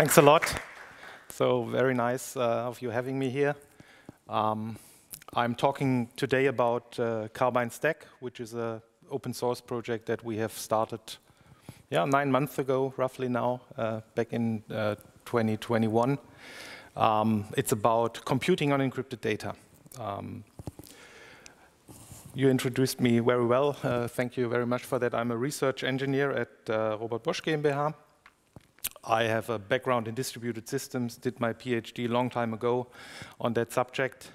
Thanks a lot. So very nice uh, of you having me here. Um, I'm talking today about uh, Carbyne Stack, which is an open source project that we have started yeah, nine months ago, roughly now, uh, back in uh, 2021. Um, it's about computing unencrypted data. Um, you introduced me very well. Uh, thank you very much for that. I'm a research engineer at uh, Robert Bosch GmbH. I have a background in distributed systems, did my PhD a long time ago on that subject.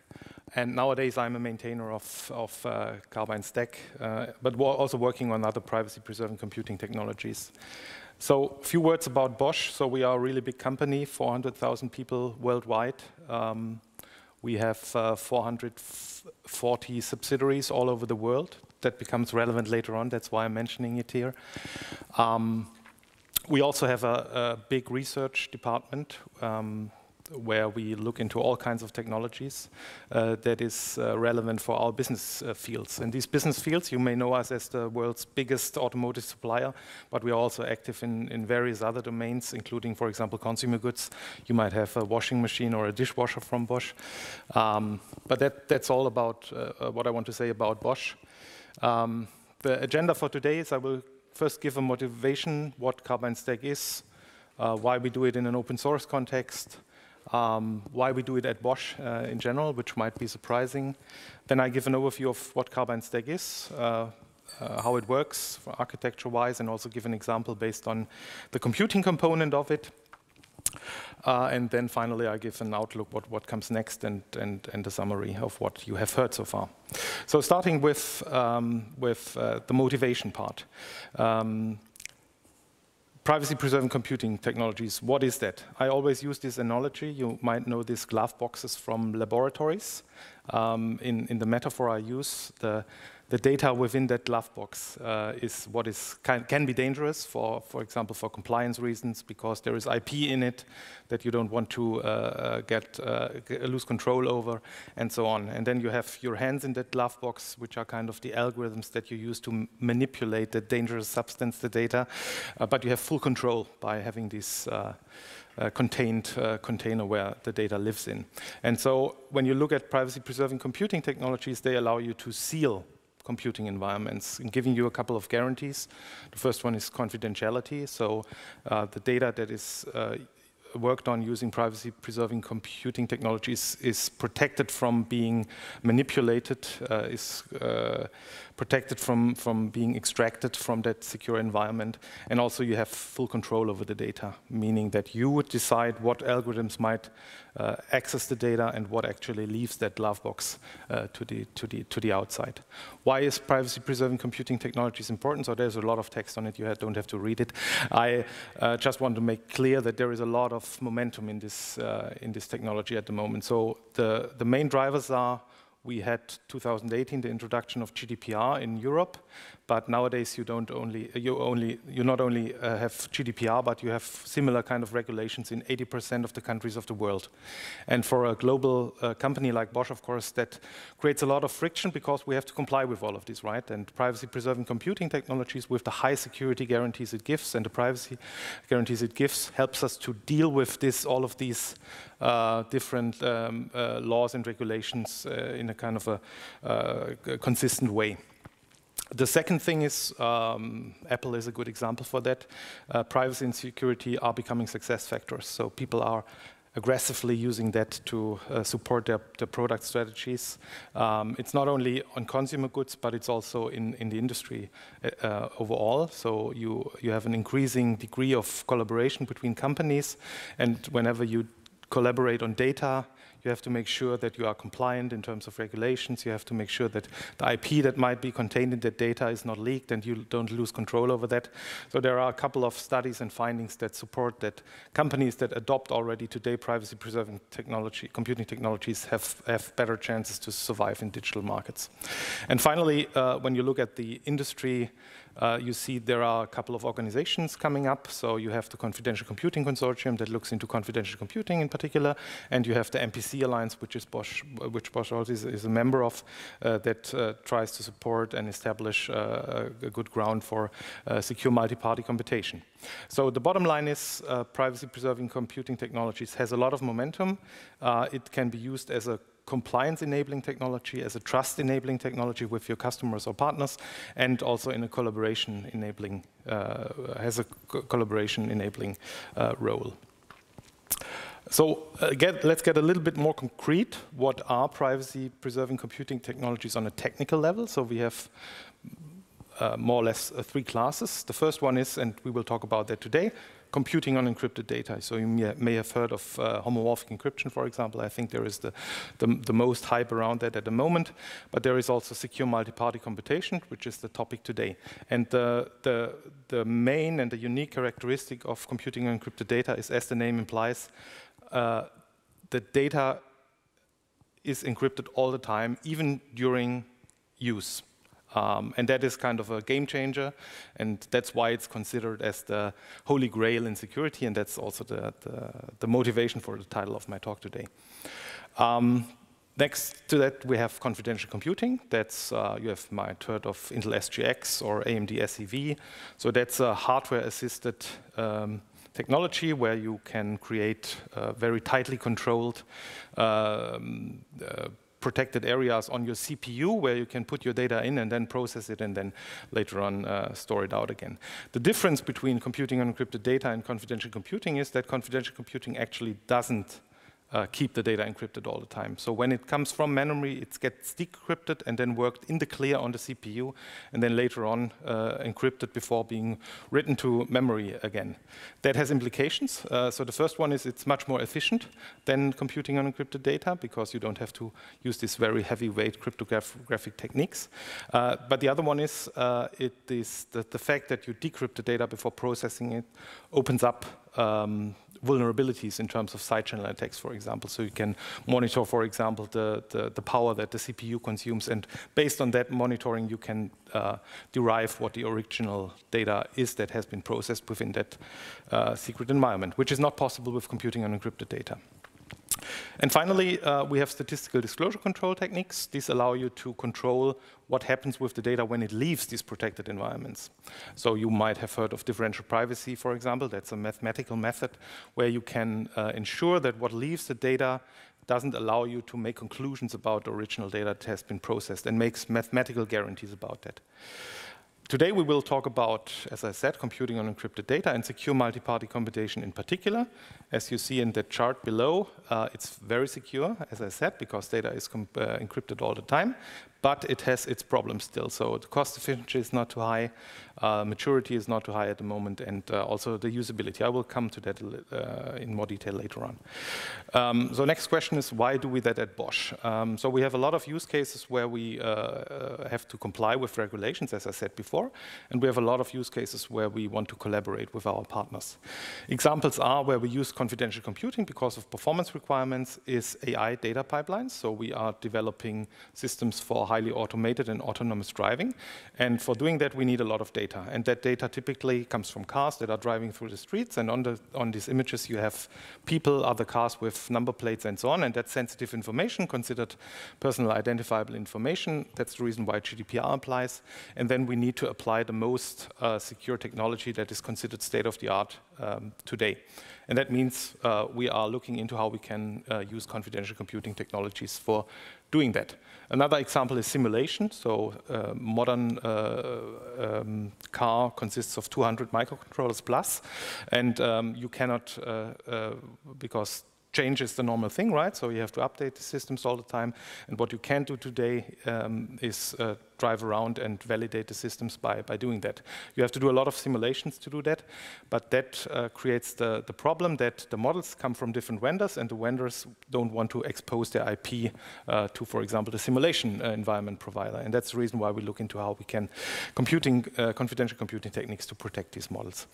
And nowadays I'm a maintainer of, of uh, Carbyne Stack, uh, but also working on other privacy-preserving computing technologies. So a few words about Bosch. So we are a really big company, 400,000 people worldwide. Um, we have uh, 440 subsidiaries all over the world. That becomes relevant later on. That's why I'm mentioning it here. Um, we also have a, a big research department um, where we look into all kinds of technologies uh, that is uh, relevant for our business uh, fields. And these business fields, you may know us as the world's biggest automotive supplier, but we are also active in, in various other domains, including, for example, consumer goods. You might have a washing machine or a dishwasher from Bosch. Um, but that, that's all about uh, uh, what I want to say about Bosch. Um, the agenda for today is I will first give a motivation, what Carbyne Stack is, uh, why we do it in an open source context, um, why we do it at Bosch uh, in general, which might be surprising. Then I give an overview of what Carbyne Stack is, uh, uh, how it works architecture-wise, and also give an example based on the computing component of it. Uh, and then finally, I give an outlook what, what comes next and, and, and a summary of what you have heard so far. So starting with, um, with uh, the motivation part. Um, Privacy-preserving computing technologies, what is that? I always use this analogy. You might know these glove boxes from laboratories. Um, in, in the metaphor I use, the, the data within that glove box uh, is what is can, can, be dangerous for, for example, for compliance reasons, because there is IP in it that you don't want to uh, uh get uh, lose control over, and so on. And then you have your hands in that glove box, which are kind of the algorithms that you use to manipulate the dangerous substance, the data, uh, but you have full control by having this. Uh, contained uh, container where the data lives in. And so when you look at privacy preserving computing technologies, they allow you to seal computing environments and giving you a couple of guarantees. The first one is confidentiality. So uh, the data that is uh, worked on using privacy preserving computing technologies is protected from being manipulated, uh, is uh, protected from, from being extracted from that secure environment. And also you have full control over the data, meaning that you would decide what algorithms might uh, access the data and what actually leaves that glove box uh, to, the, to, the, to the outside. Why is privacy preserving computing technologies important? So there's a lot of text on it, you don't have to read it. I uh, just want to make clear that there is a lot of momentum in this, uh, in this technology at the moment. So the, the main drivers are we had 2018 the introduction of GDPR in Europe, but nowadays you don't only you only you not only uh, have GDPR, but you have similar kind of regulations in 80% of the countries of the world. And for a global uh, company like Bosch, of course, that creates a lot of friction because we have to comply with all of this, right? And privacy-preserving computing technologies with the high security guarantees it gives and the privacy guarantees it gives helps us to deal with this all of these uh, different um, uh, laws and regulations uh, in a kind of a uh, consistent way. The second thing is, um, Apple is a good example for that. Uh, privacy and security are becoming success factors. So people are aggressively using that to uh, support their, their, product strategies. Um, it's not only on consumer goods, but it's also in, in the industry uh, uh overall. So you, you have an increasing degree of collaboration between companies, and whenever you collaborate on data, you have to make sure that you are compliant in terms of regulations. You have to make sure that the IP that might be contained in that data is not leaked and you don't lose control over that. So there are a couple of studies and findings that support that companies that adopt already today privacy-preserving technology, computing technologies have, have better chances to survive in digital markets. And finally, uh, when you look at the industry Uh, you see there are a couple of organizations coming up. So you have the Confidential Computing Consortium that looks into confidential computing in particular, and you have the MPC Alliance, which is Bosch, which Bosch also is, is a member of, uh, that uh, tries to support and establish uh, a good ground for uh, secure multi-party computation. So the bottom line is privacy-preserving computing technologies has a lot of momentum. it can be used as a compliance enabling technology, as a trust enabling technology with your customers or partners, and also in a collaboration enabling, uh, has a co collaboration enabling uh, role. So uh, get, let's get a little bit more concrete. What are privacy preserving computing technologies on a technical level? So we have uh, more or less uh, three classes. The first one is, and we will talk about that today, computing on encrypted data. So you may have heard of uh, homomorphic encryption, for example. I think there is the, the, the, most hype around that at the moment. But there is also secure multi-party computation, which is the topic today. And the, the, the main and the unique characteristic of computing on encrypted data is, as the name implies, uh, the data is encrypted all the time, even during use. Um, and that is kind of a game changer, and that's why it's considered as the holy grail in security, and that's also the, the, the motivation for the title of my talk today. Um, next to that, we have confidential computing. That's, uh, you have might heard of Intel SGX or AMD SEV. So that's a hardware-assisted um, technology where you can create uh, very tightly controlled um, uh, protected areas on your CPU where you can put your data in and then process it and then later on uh, store it out again. The difference between computing on encrypted data and confidential computing is that confidential computing actually doesn't uh, keep the data encrypted all the time. So when it comes from memory, it gets decrypted and then worked in the clear on the CPU, and then later on uh, encrypted before being written to memory again. That has implications. Uh, so the first one is it's much more efficient than computing on encrypted data because you don't have to use these very heavyweight cryptographic techniques. Uh, but the other one is uh, it is the, the fact that you decrypt the data before processing it opens up um, vulnerabilities in terms of side channel attacks, for example. So you can monitor, for example, the, the, the power that the CPU consumes. And based on that monitoring, you can uh, derive what the original data is that has been processed within that uh, secret environment, which is not possible with computing on encrypted data. And finally, uh, we have statistical disclosure control techniques. These allow you to control what happens with the data when it leaves these protected environments. So you might have heard of differential privacy, for example. That's a mathematical method where you can uh, ensure that what leaves the data doesn't allow you to make conclusions about the original data that has been processed and makes mathematical guarantees about that. Today we will talk about, as I said, computing on encrypted data and secure multi-party computation in particular. As you see in the chart below, uh, it's very secure, as I said, because data is uh, encrypted all the time but it has its problems still. So the cost efficiency is not too high, uh, maturity is not too high at the moment, and uh, also the usability. I will come to that uh, in more detail later on. Um, so next question is, why do we that at Bosch? Um, so we have a lot of use cases where we uh, uh, have to comply with regulations, as I said before, and we have a lot of use cases where we want to collaborate with our partners. Examples are where we use confidential computing because of performance requirements is AI data pipelines. So we are developing systems for highly automated and autonomous driving. And for doing that, we need a lot of data. And that data typically comes from cars that are driving through the streets. And on, the, on these images, you have people, other cars with number plates and so on. And that's sensitive information, considered personal identifiable information. That's the reason why GDPR applies. And then we need to apply the most uh, secure technology that is considered state of the art um, today. And that means uh, we are looking into how we can uh, use confidential computing technologies for doing that. Another example is simulation. So uh, modern uh, um, car consists of 200 microcontrollers plus, and um, you cannot, uh, uh, because change is the normal thing, right? So you have to update the systems all the time. And what you can do today um, is uh, drive around and validate the systems by, by doing that. You have to do a lot of simulations to do that, but that uh, creates the, the problem that the models come from different vendors and the vendors don't want to expose their IP uh, to, for example, the simulation uh, environment provider. And that's the reason why we look into how we can computing, uh, confidential computing techniques to protect these models.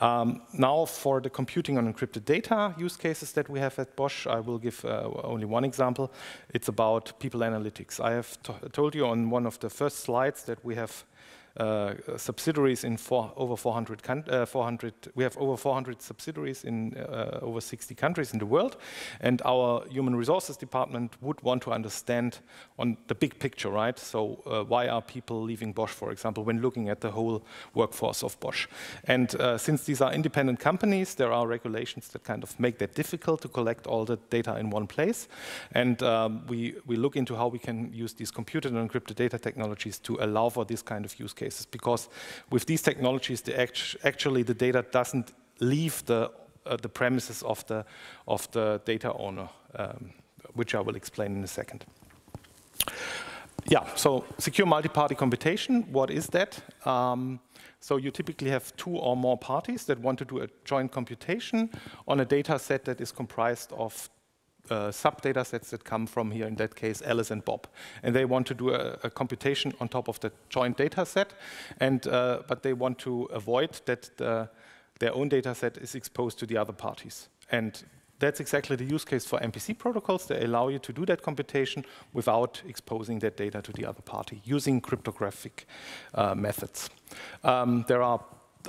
Um, now for the computing on encrypted data use cases that we have at Bosch, I will give uh, only one example. It's about people analytics. I have told you on one of the first first slides that we have uh, subsidiaries in four, over 400, uh, 400, we have over 400 subsidiaries in uh, over 60 countries in the world. And our human resources department would want to understand on the big picture, right? So uh, why are people leaving Bosch, for example, when looking at the whole workforce of Bosch? And uh, since these are independent companies, there are regulations that kind of make that difficult to collect all the data in one place. And um, we, we look into how we can use these computed and encrypted data technologies to allow for this kind of use case cases because with these technologies, the act actually the data doesn't leave the, uh, the premises of the, of the data owner, um, which I will explain in a second. Yeah, so secure multi-party computation, what is that? Um, so you typically have two or more parties that want to do a joint computation on a data set that is comprised of uh, sub-data sets that come from here, in that case, Alice and Bob. And they want to do a, a computation on top of the joint data set, and, uh, but they want to avoid that the, their own data set is exposed to the other parties. And that's exactly the use case for MPC protocols. They allow you to do that computation without exposing that data to the other party using cryptographic uh, methods. Um, there are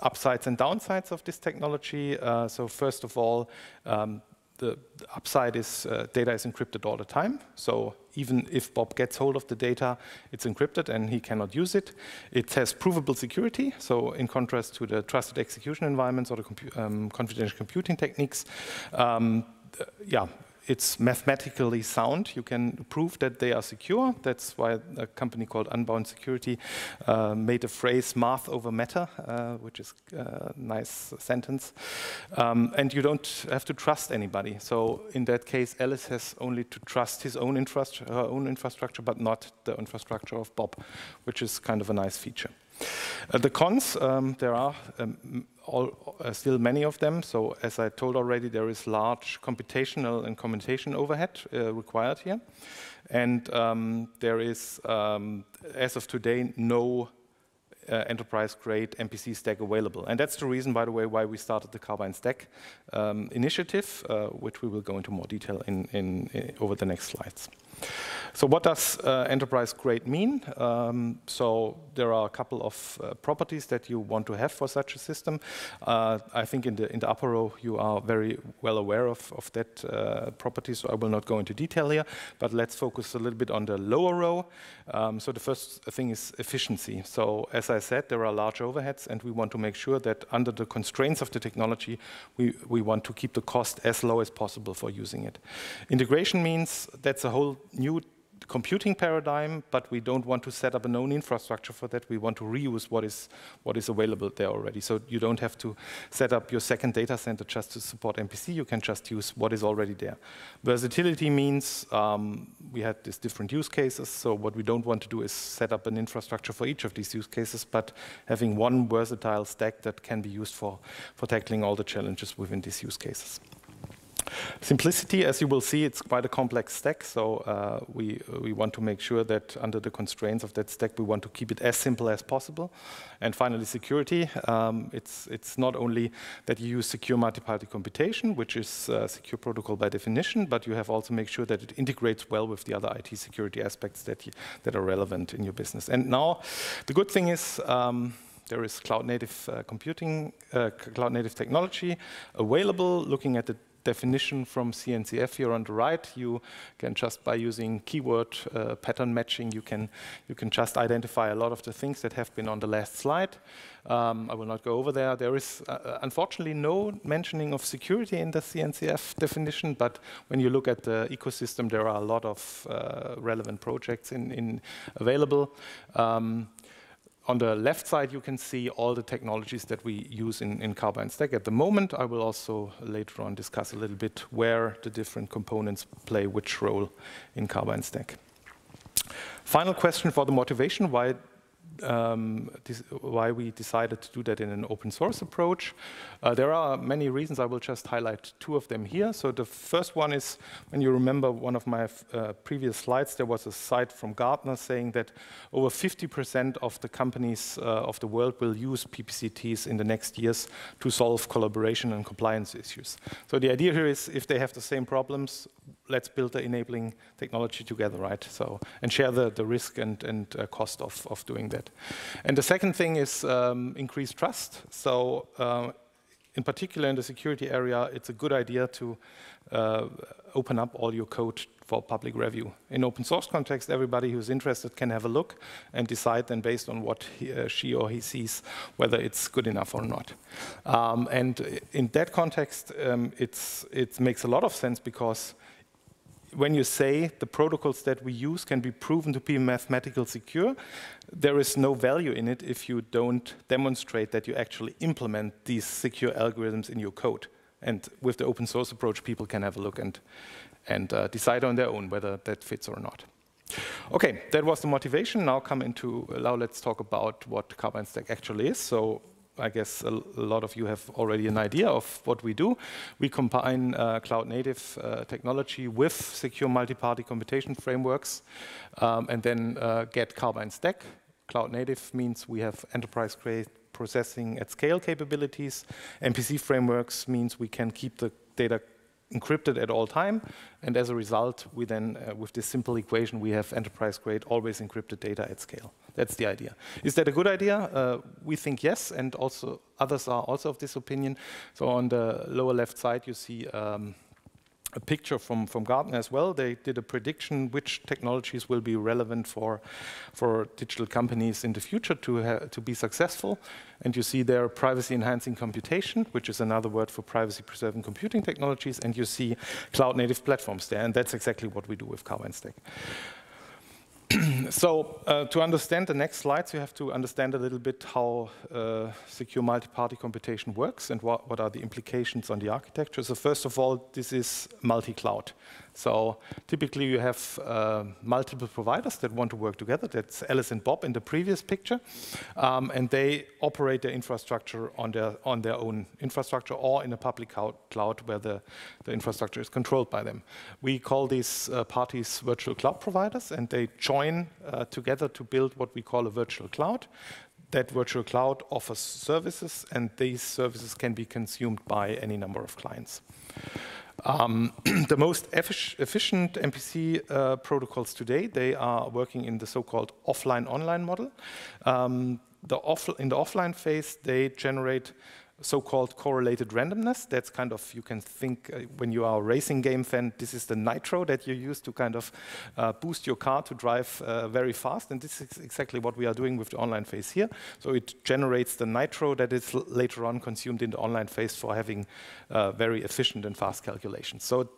upsides and downsides of this technology. Uh, so first of all, um, the, upside is uh, data is encrypted all the time. So even if Bob gets hold of the data, it's encrypted and he cannot use it. It has provable security. So in contrast to the trusted execution environments or the compu um, confidential computing techniques, um, yeah, it's mathematically sound. You can prove that they are secure. That's why a company called Unbound Security uh, made a phrase math over matter, uh, which is a nice sentence. Um, and you don't have to trust anybody. So in that case, Alice has only to trust his own infrastructure, her own infrastructure, but not the infrastructure of Bob, which is kind of a nice feature. Uh, the cons, um, there are um, all, uh, still many of them. So as I told already, there is large computational and computation overhead uh, required here. And um, there is, um, as of today, no uh, enterprise-grade MPC stack available. And that's the reason, by the way, why we started the Carbyne Stack um, initiative, uh, which we will go into more detail in, in, in over the next slides. So what does uh, enterprise grade mean? Um, so there are a couple of uh, properties that you want to have for such a system. Uh, I think in the, in the upper row you are very well aware of, of that uh, property, so I will not go into detail here, but let's focus a little bit on the lower row. Um, so the first thing is efficiency. So as I said, there are large overheads and we want to make sure that under the constraints of the technology, we, we want to keep the cost as low as possible for using it. Integration means that's a whole new computing paradigm, but we don't want to set up a known infrastructure for that. We want to reuse what is, what is available there already. So you don't have to set up your second data center just to support MPC. You can just use what is already there. Versatility means um, we had these different use cases. So what we don't want to do is set up an infrastructure for each of these use cases, but having one versatile stack that can be used for, for tackling all the challenges within these use cases. Simplicity, as you will see, it's quite a complex stack, so uh, we, we want to make sure that under the constraints of that stack, we want to keep it as simple as possible. And finally, security. Um, it's, it's not only that you use secure multi-party computation, which is a secure protocol by definition, but you have also make sure that it integrates well with the other IT security aspects that, you, that are relevant in your business. And now, the good thing is, um, there is cloud native uh, computing, uh, cloud native technology available. Looking at the definition from CNCF here on the right. You can just by using keyword uh, pattern matching, you can you can just identify a lot of the things that have been on the last slide. Um, I will not go over there. There is uh, uh unfortunately no mentioning of security in the CNCF definition, but when you look at the ecosystem, there are a lot of uh, relevant projects in, in available. Um, on the left side, you can see all the technologies that we use in, in Carbyne Stack. At the moment, I will also later on discuss a little bit where the different components play which role in Carbyne Stack. Final question for the motivation, why um, why we decided to do that in an open source approach. Uh, there are many reasons. I will just highlight two of them here. So the first one is, when you remember one of my uh, previous slides, there was a site from Gartner saying that over 50% of the companies uh, of the world will use PPCTs in the next years to solve collaboration and compliance issues. So the idea here is if they have the same problems, let's build the enabling technology together, right? So, and share the, the risk and, and uh, cost of, of doing that. And the second thing is um, increase trust. So, uh, in particular in the security area, it's a good idea to uh, open up all your code for public review. In open source context, everybody who's interested can have a look and decide then based on what he, uh, she or he sees whether it's good enough or not. Um, and in that context, um, it makes a lot of sense because when you say the protocols that we use can be proven to be mathematically secure, there is no value in it if you don't demonstrate that you actually implement these secure algorithms in your code. And with the open source approach, people can have a look and, and uh, decide on their own whether that fits or not. Okay, that was the motivation. Now come into, now let's talk about what Carbyne Stack actually is. So I guess a, lot of you have already an idea of what we do. We combine uh, cloud-native uh, technology with secure multi-party computation frameworks um, and then uh, get Carbyne Stack. Cloud-native means we have enterprise-grade processing at scale capabilities. MPC frameworks means we can keep the data encrypted at all time. And as a result, we then, uh, with this simple equation, we have enterprise-grade, always encrypted data at scale. That's the idea. Is that a good idea? Uh, we think yes, and also others are also of this opinion. So on the lower left side, you see um, a picture from, from Gartner as well. They did a prediction which technologies will be relevant for, for digital companies in the future to, to be successful. And you see there privacy-enhancing computation, which is another word for privacy-preserving computing technologies, and you see cloud-native platforms there, and that's exactly what we do with Carbyne Stack. so uh, to understand the next slides, you have to understand a little bit how uh, secure multi-party computation works and what, what, are the implications on the architecture. So first of all, this is multi-cloud. So typically you have uh, multiple providers that want to work together. That's Alice and Bob in the previous picture. Um, and they operate their infrastructure on their, on their own infrastructure or in a public cloud where the, the infrastructure is controlled by them. We call these uh, parties virtual cloud providers and they join uh, together to build what we call a virtual cloud that virtual cloud offers services, and these services can be consumed by any number of clients. Um, the most efficient MPC uh, protocols today, they are working in the so-called offline-online model. Um, the in the offline phase, they generate so-called correlated randomness. That's kind of, you can think uh, when you are a racing game fan, this is the nitro that you use to kind of uh, boost your car to drive uh, very fast. And this is exactly what we are doing with the online phase here. So it generates the nitro that is later on consumed in the online phase for having uh, very efficient and fast calculations. So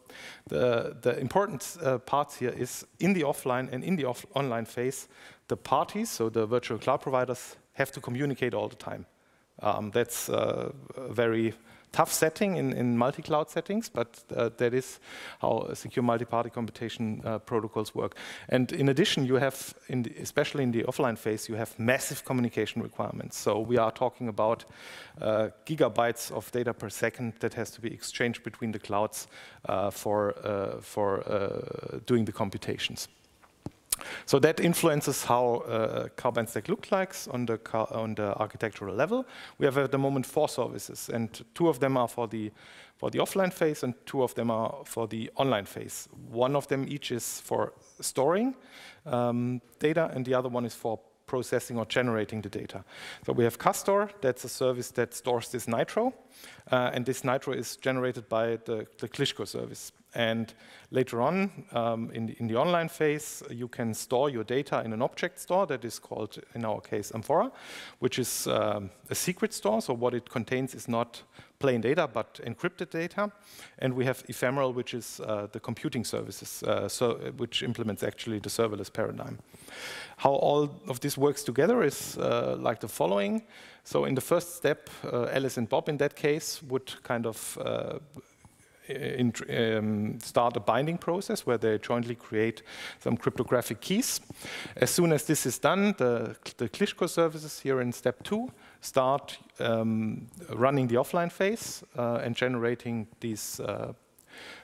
the, the important uh, parts here is in the offline and in the off online phase, the parties, so the virtual cloud providers, have to communicate all the time. Um, that's a very tough setting in, in multi-cloud settings, but uh, that is how secure multi-party computation uh, protocols work. And in addition, you have, in the, especially in the offline phase, you have massive communication requirements. So we are talking about uh, gigabytes of data per second that has to be exchanged between the clouds uh, for, uh, for uh, doing the computations. So that influences how uh, Carbyne Stack looks like on the, on the architectural level. We have at the moment four services, and two of them are for the, for the offline phase, and two of them are for the online phase. One of them each is for storing um, data, and the other one is for processing or generating the data. So we have Castor, that's a service that stores this Nitro, uh, and this Nitro is generated by the, the Klyshko service. And later on, um, in, the, in, the, online phase, you can store your data in an object store that is called, in our case, Amphora, which is um, a secret store. So what it contains is not plain data, but encrypted data. And we have Ephemeral, which is uh, the computing services, uh, so, which implements actually the serverless paradigm. How all of this works together is uh, like the following. So in the first step, uh, Alice and Bob in that case would kind of uh, in, um, start a binding process where they jointly create some cryptographic keys. As soon as this is done, the, the Klyshko services here in step two start um, running the offline phase uh, and generating these uh,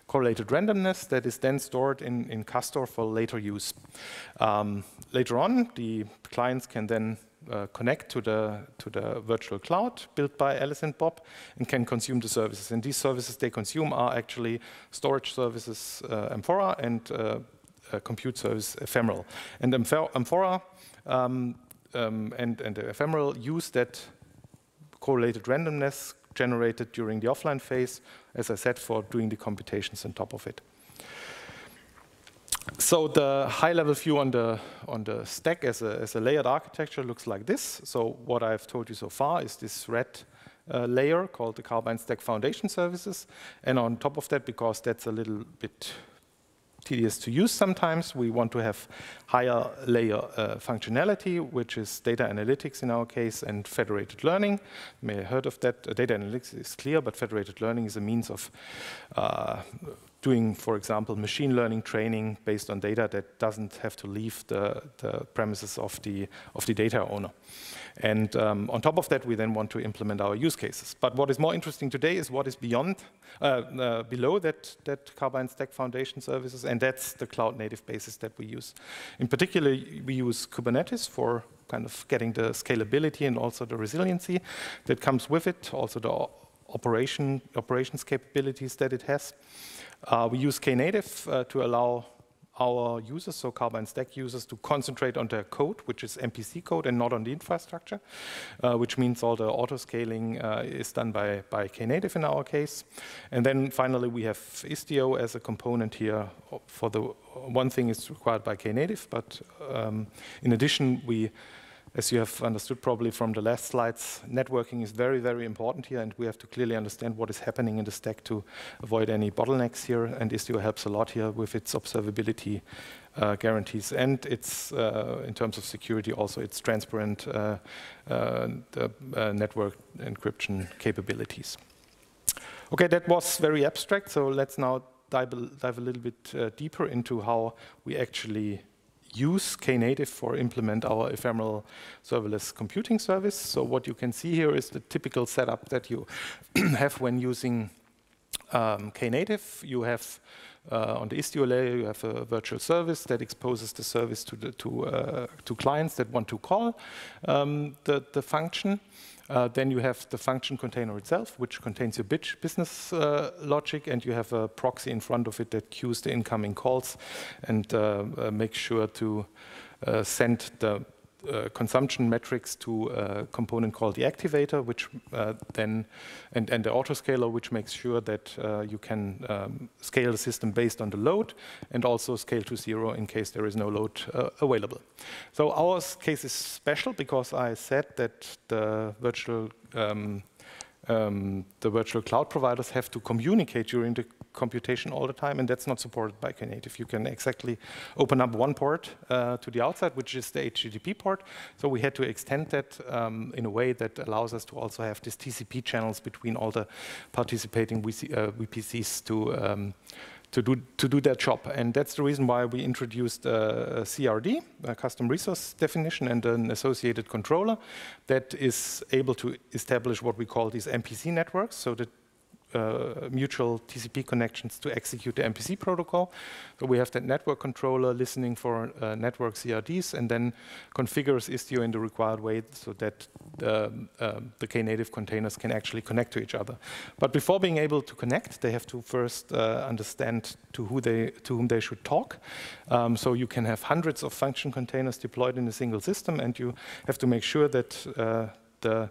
correlated randomness that is then stored in, in Castor for later use. Um, later on, the clients can then uh, connect to the to the virtual cloud built by Alice and Bob and can consume the services. And these services they consume are actually storage services uh, Amphora and uh, compute service Ephemeral. And Amphora um, um, and, and Ephemeral use that correlated randomness generated during the offline phase, as I said, for doing the computations on top of it. So the high-level view on the on the stack as a, as a layered architecture looks like this. So what I've told you so far is this red uh, layer called the Carbyne Stack Foundation Services, and on top of that, because that's a little bit tedious to use sometimes. We want to have higher layer uh, functionality, which is data analytics in our case, and federated learning. You may have heard of that. Uh, data analytics is clear, but federated learning is a means of uh, doing, for example, machine learning training based on data that doesn't have to leave the, the premises of the, of the data owner. And um, on top of that, we then want to implement our use cases. But what is more interesting today is what is beyond, uh, uh, below that, that Carbyne Stack Foundation services, and that's the cloud native basis that we use. In particular, we use Kubernetes for kind of getting the scalability and also the resiliency that comes with it, also the operation, operations capabilities that it has. Uh, we use Knative uh, to allow our users, so Carbyne Stack users, to concentrate on their code, which is MPC code, and not on the infrastructure, uh, which means all the auto-scaling uh, is done by, by Knative in our case. And then finally, we have Istio as a component here. For the one thing is required by Knative, but um, in addition, we as you have understood probably from the last slides, networking is very, very important here, and we have to clearly understand what is happening in the stack to avoid any bottlenecks here, and Istio helps a lot here with its observability uh, guarantees, and it's, uh, in terms of security, also its transparent uh, uh the, uh, network encryption capabilities. Okay, that was very abstract, so let's now dive a, dive a little bit uh, deeper into how we actually use Knative for implement our ephemeral serverless computing service. So what you can see here is the typical setup that you have when using um, Knative. You have uh, on the Istio layer, you have a virtual service that exposes the service to, the, to, uh, to clients that want to call um, the, the function. Uh, then you have the function container itself, which contains your business uh, logic, and you have a proxy in front of it that queues the incoming calls and uh, uh makes sure to uh, send the uh, consumption metrics to a component called the activator, which uh, then, and, and the autoscaler, which makes sure that uh, you can um, scale the system based on the load and also scale to zero in case there is no load uh, available. So our case is special because I said that the virtual um, um, the virtual cloud providers have to communicate during the computation all the time, and that's not supported by Knative. You can exactly open up one port uh, to the outside, which is the HTTP port. So we had to extend that um, in a way that allows us to also have these TCP channels between all the participating VC, uh, VPCs to um, to do, to do that job. And that's the reason why we introduced uh, a, a CRD, a custom resource definition, and an associated controller that is able to establish what we call these MPC networks, so that uh, mutual TCP connections to execute the MPC protocol. So we have that network controller listening for uh, network CRDs and then configures Istio in the required way so that the, uh, the Knative containers can actually connect to each other. But before being able to connect, they have to first uh, understand to, who they, to whom they should talk. Um, so you can have hundreds of function containers deployed in a single system and you have to make sure that uh, the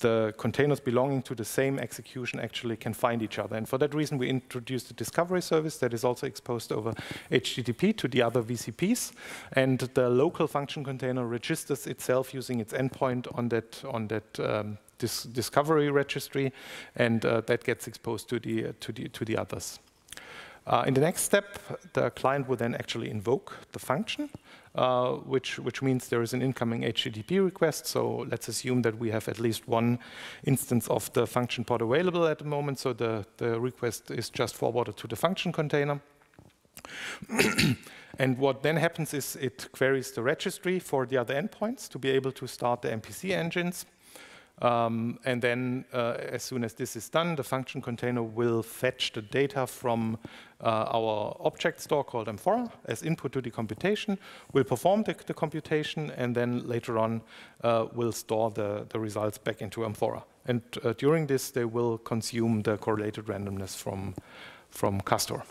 the containers belonging to the same execution actually can find each other. And for that reason, we introduced a discovery service that is also exposed over HTTP to the other VCPs. And the local function container registers itself using its endpoint on that, on that um, dis discovery registry, and uh, that gets exposed to the, uh, to the, to the others. Uh, in the next step, the client will then actually invoke the function uh, which, which means there is an incoming HTTP request. So let's assume that we have at least one instance of the function pod available at the moment. So the, the request is just forwarded to the function container. and what then happens is it queries the registry for the other endpoints to be able to start the MPC engines. Um, and then uh, as soon as this is done, the function container will fetch the data from uh, our object store called Amphora as input to the computation, will perform the, the computation, and then later on uh, will store the, the results back into Amphora. And uh, during this, they will consume the correlated randomness from, from Castor.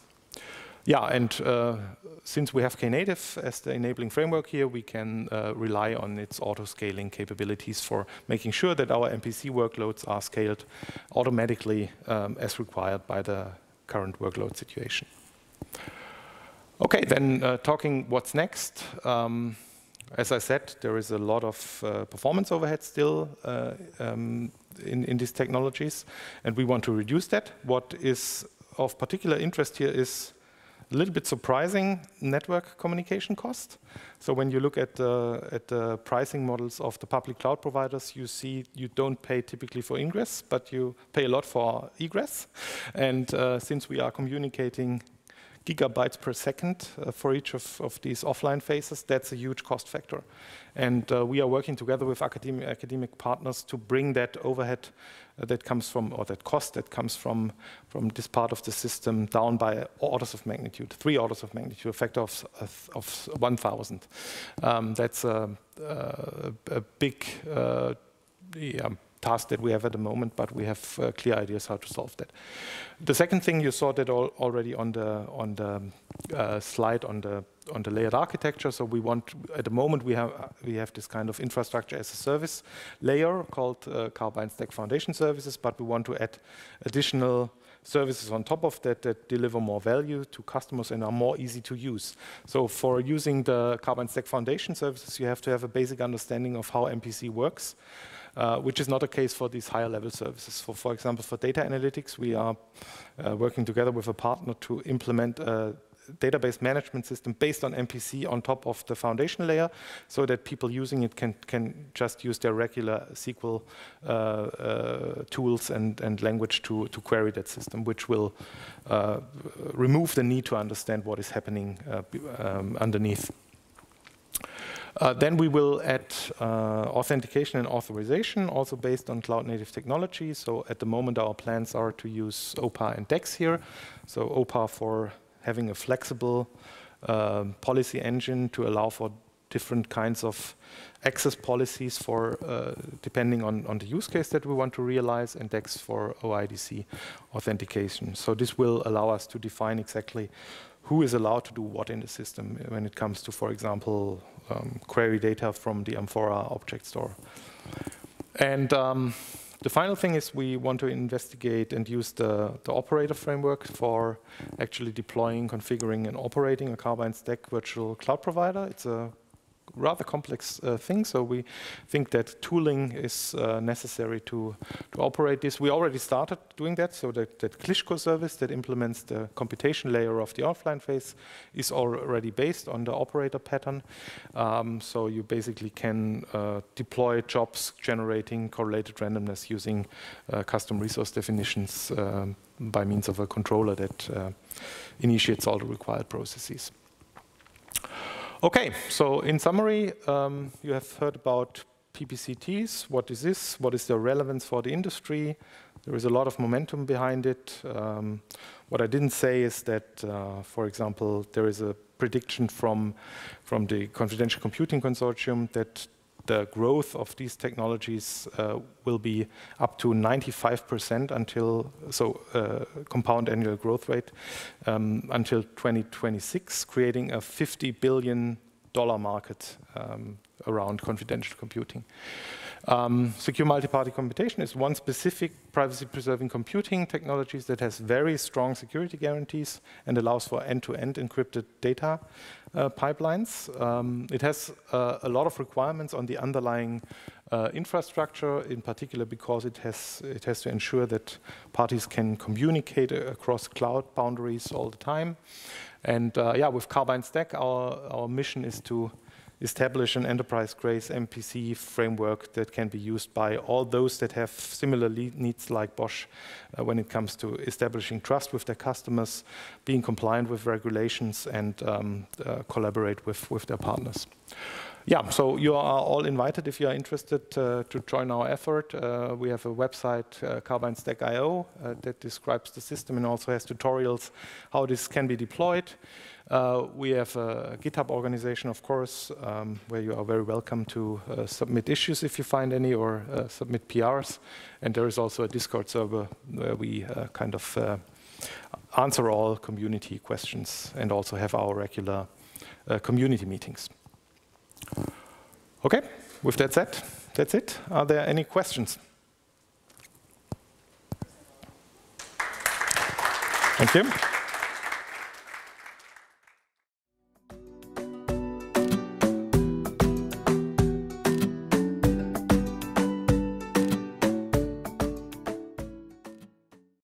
Yeah, and uh, since we have Knative as the enabling framework here, we can uh, rely on its auto-scaling capabilities for making sure that our MPC workloads are scaled automatically um, as required by the current workload situation. Okay, then uh, talking what's next. Um, as I said, there is a lot of uh, performance overhead still uh, um, in, in these technologies, and we want to reduce that. What is of particular interest here is a little bit surprising network communication cost. So when you look at the, at the pricing models of the public cloud providers, you see you don't pay typically for ingress, but you pay a lot for egress. And uh, since we are communicating gigabytes per second uh, for each of, of, these offline phases, that's a huge cost factor. And uh, we are working together with academic, academic partners to bring that overhead uh, that comes from, or that cost that comes from, from this part of the system down by orders of magnitude, three orders of magnitude, a factor of, of, of 1,000. Um, that's a, a, a big uh, yeah, task that we have at the moment, but we have uh, clear ideas how to solve that. The second thing you saw that al already on the on the uh, slide on the on the layered architecture. So we want at the moment we have we have this kind of infrastructure as a service layer called uh, Carbyne Stack Foundation Services, but we want to add additional services on top of that that deliver more value to customers and are more easy to use. So for using the Carbyne Stack Foundation services, you have to have a basic understanding of how MPC works uh, which is not the case for these higher level services. For, for example, for data analytics, we are uh, working together with a partner to implement a database management system based on MPC on top of the foundation layer so that people using it can, can just use their regular SQL uh, uh, tools and, and language to, to query that system, which will uh, remove the need to understand what is happening uh, um, underneath. Uh, then we will add uh, authentication and authorization, also based on cloud-native technology. So at the moment, our plans are to use OPA and DEX here. So OPA for having a flexible um, policy engine to allow for different kinds of access policies for uh, depending on, on the use case that we want to realize and DEX for OIDC authentication. So this will allow us to define exactly who is allowed to do what in the system when it comes to, for example, um, query data from the Amphora object store. And um, the final thing is we want to investigate and use the, the operator framework for actually deploying, configuring, and operating a Carbyne Stack virtual cloud provider. It's a rather complex uh, thing. So we think that tooling is uh, necessary to, to operate this. We already started doing that. So that, that Klyshko service that implements the computation layer of the offline phase is already based on the operator pattern. Um, so you basically can uh, deploy jobs generating correlated randomness using uh, custom resource definitions um, by means of a controller that uh, initiates all the required processes. Okay, so in summary, um, you have heard about PPCTs. What is this? What is their relevance for the industry? There is a lot of momentum behind it. Um, what I didn't say is that, uh, for example, there is a prediction from, from the Confidential Computing Consortium that the growth of these technologies uh, will be up to 95% until, so uh, compound annual growth rate um, until 2026, creating a 50 billion dollar market um, around confidential computing. Um, secure multi-party computation is one specific privacy-preserving computing technologies that has very strong security guarantees and allows for end-to-end -end encrypted data uh, pipelines. Um, it has uh, a lot of requirements on the underlying uh, infrastructure, in particular because it has it has to ensure that parties can communicate across cloud boundaries all the time. And uh, yeah, with Carbyne Stack, our our mission is to establish an enterprise-grade MPC framework that can be used by all those that have similar needs like Bosch uh, when it comes to establishing trust with their customers, being compliant with regulations, and um, uh, collaborate with, with their partners. Yeah, so you are all invited if you are interested uh, to join our effort. Uh, we have a website, uh, CarbyneStack.io, uh, that describes the system and also has tutorials how this can be deployed. Uh, we have a GitHub organization, of course, um, where you are very welcome to uh, submit issues if you find any or uh, submit PRs. And there is also a Discord server where we kind of answer all community questions and also have our regular community meetings. Okay, with that said, that's it. Are there any questions? Thank you.